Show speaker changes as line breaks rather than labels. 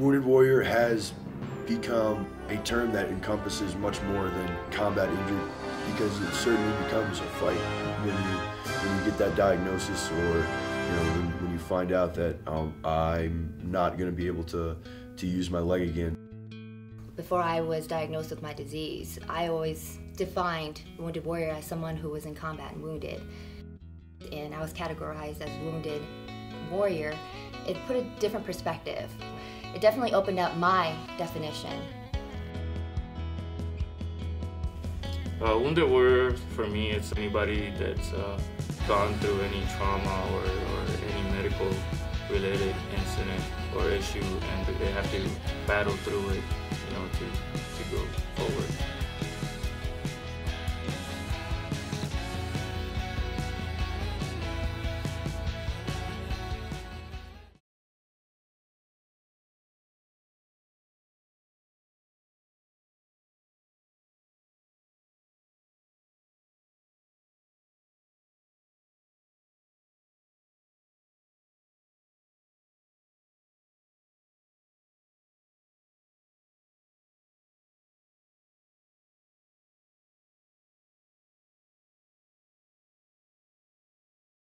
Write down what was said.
Wounded warrior has become a term that encompasses much more than combat injury because it certainly becomes a fight when you when you get that diagnosis or you know when, when you find out that um, I'm not going to be able to to use my leg again.
Before I was diagnosed with my disease, I always defined wounded warrior as someone who was in combat and wounded. And I was categorized as wounded warrior. It put a different perspective. It definitely opened up my definition.
Uh, wounded warrior for me, it's anybody that's uh, gone through any trauma or, or any medical related incident or issue and they have to battle through it, you know, to, to go forward.